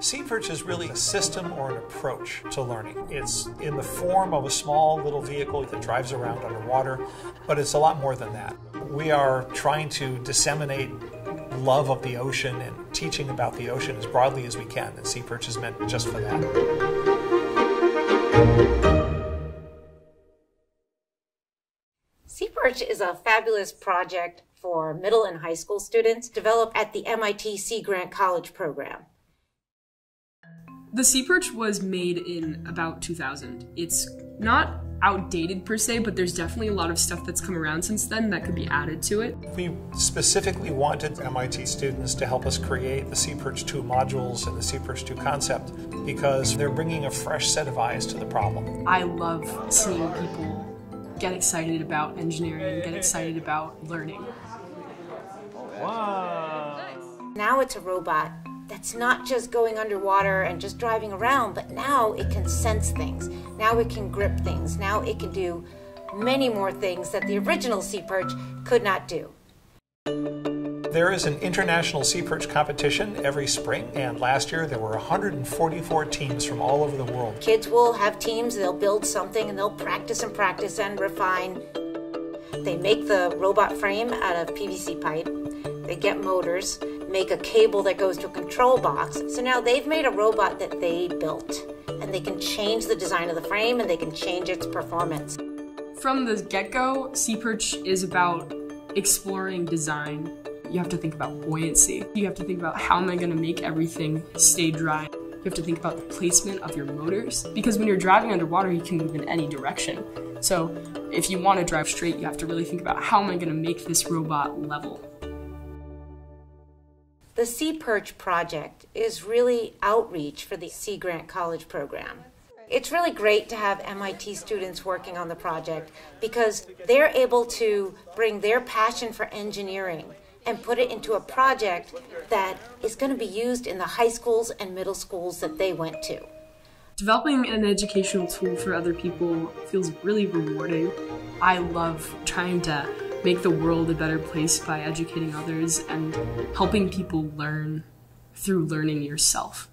Seaperch is really a system or an approach to learning. It's in the form of a small little vehicle that drives around underwater, but it's a lot more than that. We are trying to disseminate love of the ocean and teaching about the ocean as broadly as we can, and Seaperch is meant just for that. Seaperch is a fabulous project for middle and high school students developed at the MIT Sea Grant College program. The Seaperch was made in about 2000. It's not outdated per se, but there's definitely a lot of stuff that's come around since then that could be added to it. We specifically wanted MIT students to help us create the Seaperch 2 modules and the Seaperch 2 concept because they're bringing a fresh set of eyes to the problem. I love seeing people get excited about engineering, get excited about learning. Wow. Now it's a robot that's not just going underwater and just driving around, but now it can sense things. Now it can grip things. Now it can do many more things that the original Seaperch could not do. There is an international Seaperch competition every spring, and last year there were 144 teams from all over the world. Kids will have teams, they'll build something, and they'll practice and practice and refine. They make the robot frame out of PVC pipe, they get motors, make a cable that goes to a control box. So now they've made a robot that they built, and they can change the design of the frame and they can change its performance. From the get go, Seaperch is about exploring design. You have to think about buoyancy. You have to think about how am I going to make everything stay dry. You have to think about the placement of your motors because when you're driving underwater, you can move in any direction. So if you want to drive straight, you have to really think about how am I going to make this robot level. The Sea Perch project is really outreach for the Sea Grant College program. It's really great to have MIT students working on the project because they're able to bring their passion for engineering and put it into a project that is going to be used in the high schools and middle schools that they went to. Developing an educational tool for other people feels really rewarding. I love trying to make the world a better place by educating others and helping people learn through learning yourself.